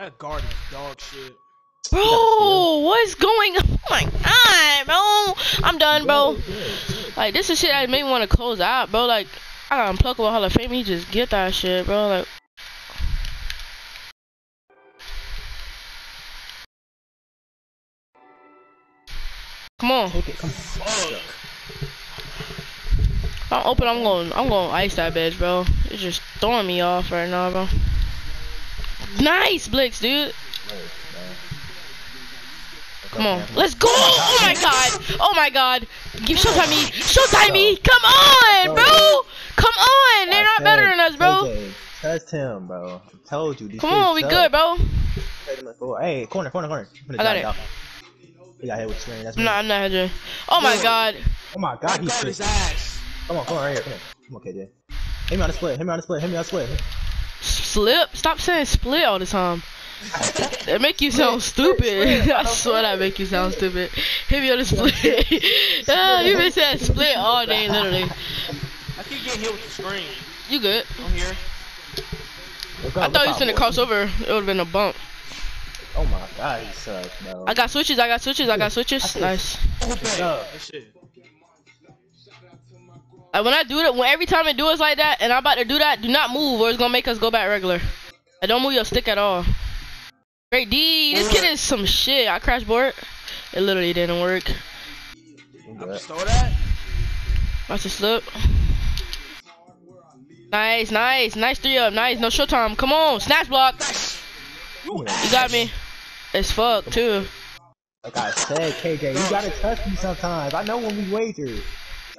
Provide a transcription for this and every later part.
That guard is dog shit. Bro, what's going on? Oh my god, bro. I'm done, bro. Like, this is shit that made me want to close out, bro. Like, I got Unpluckable Hall of Fame. He just get that shit, bro. Like, come on. Take it. Come on. I'm open. I'm going. I'm going to ice that bitch, bro. It's just throwing me off right now, bro. Nice, Blix, dude. Come on, let's go! Oh my god! Oh my god! Give Showtime me! Showtime me! Come on, bro! Come on! They're not better than us, bro. KJ, Trust him, bro. I told you. these Come on, we suck. good, bro. Take him forward. Hey, corner, corner, corner. I'm got it. He got hit with the screen. That's I'm me. not. I'm not hedging. Oh my god! Oh my god, he's guard sick. his ass. Come on, come on, right here. Come on, come on, KJ. Hit me on the split. Hit me on the split. Hit me on the split. Slip. Stop saying split all the time. That make you sound stupid. I swear that make you sound stupid. Hit me on the split. Ah, you been saying split all day, literally. I keep getting hit with the screen. You good? I'm here. I thought you was go, gonna cross over. It would've been a bump. Oh my god, he sucks, bro. I got switches. I got switches. I got switches. Nice. Let's go. Like when I do that, when every time I do it like that, and I'm about to do that, do not move, or it's gonna make us go back regular. I don't move your stick at all. Great D, this kid is some shit. I crash board. It literally didn't work. I can that. Watch the slip. Nice, nice, nice three up, nice. No showtime. Come on, snatch block. You You got me. It's fuck too. Like I said, KJ, you gotta trust me sometimes. I know when we wager.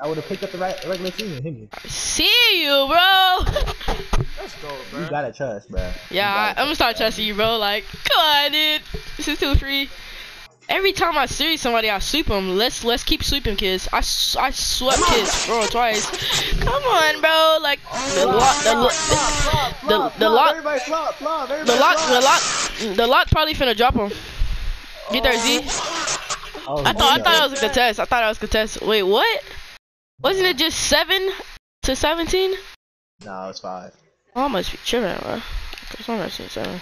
I would have picked up the right regular season. Hit me. See you, bro. Let's go, bro. You gotta trust, bro. Yeah, I, I'm gonna start trusting you, bro. Like, come on, dude. This is too free. Every time I see somebody, I sweep them. Let's let's keep sweeping kids. I, s- I swept kids, bro, twice. Come on, bro. Like oh, the lock, the, lo- the, the lock, Everybody flop, flop. the lock, the lock, the lock probably finna drop him. Get there, Z. Oh, I thought I oh, thought it was a contest. I thought it was a contest. Wait, what? Wasn't it just seven to seventeen? No, it's five. Oh, I must be tripping, bro. Cause I'm not seeing seven.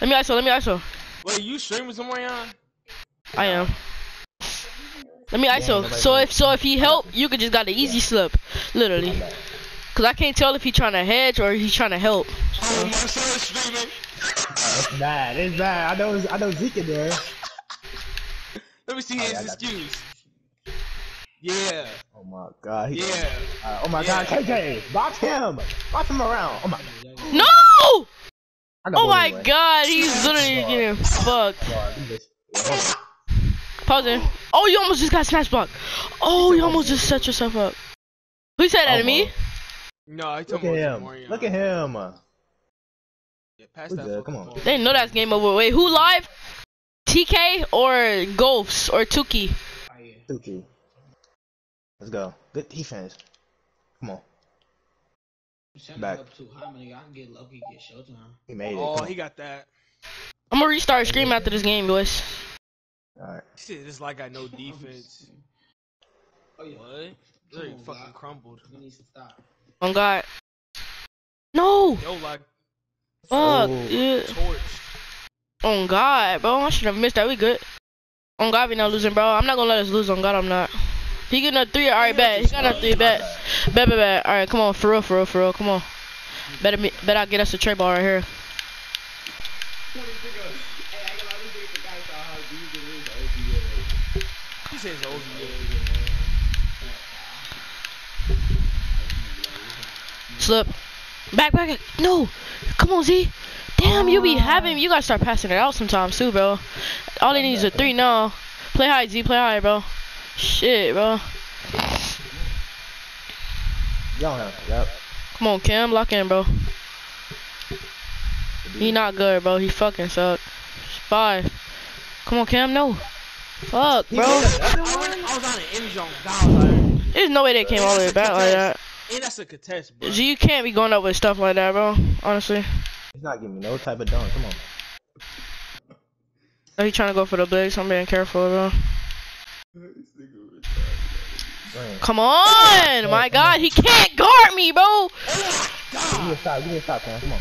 Let me ISO. Let me ISO. Wait, you streaming somewhere, on? I am. Let me ISO. nobody So if so if he help, you could just got an easy slip, literally. Cause I can't tell if he trying to hedge or he's trying to help. Oh, my son is streaming. It's bad. It's bad. I know. I know Zeke in there. Let me see Oh, his yeah, I got you. excuse. Yeah, Oh my god. He, yeah. Uh, oh my Yeah. god, KJ, box him. Box him around. Oh my god. No! I got Oh one my anyway. God, he's literally getting fucked. God, he just- yeah, hold on. Pause it. Oh, you almost just got smash block. Oh, you almost just set yourself up. Who said that to me? No, I Look told at him. him. Look at him. Yeah, pass that good, come on. They know that's game over. Wait, who live? TK or Ghosts or Tuki? Tuki. Let's go. Good defense. Come on. Back. up too high, man. I can get lucky, get showtime. He made it. Oh, Come he on. got that. I'm gonna restart scream after this game, boys. Alright. Shit, this like I no defense. Oh yeah. What? Come Really on, fucking Glock. crumbled. We need to stop. On God. No! Yo, like Fuck, Oh. yeah. torched. On God, bro. I should have missed that. We good. On God, we not losing, bro. I'm not gonna let us lose. On God, I'm not. He getting a three. All right, bet. He got a three. Bet. Bet, bet, bet. All right, come on. For real, for real, for real. Come on. Better, me, better I get us a trade ball right here. Slip. Back, back. No. Come on, Z. Damn, you be having. You gotta start passing it out sometimes too, bro. All they need is a three now. Play high, Z. Play high, bro. Shit, bro. You don't have Yep. Come on, Cam. Lock in, bro. He not good, bro. He fucking suck. Five. Come on, Cam. No. Fuck, bro. I was, I was on an end zone. I was like, There's no way they came all the way back like that. and that's a contest, bro. Z, you can't be going up with stuff like that, bro. Honestly. He's not giving me no type of dunk. Come on. Oh, you trying to go for the blitz. I'm being careful, bro. Come on, my God, he can't guard me, bro. Me a stop. Me a stop, man. Come on.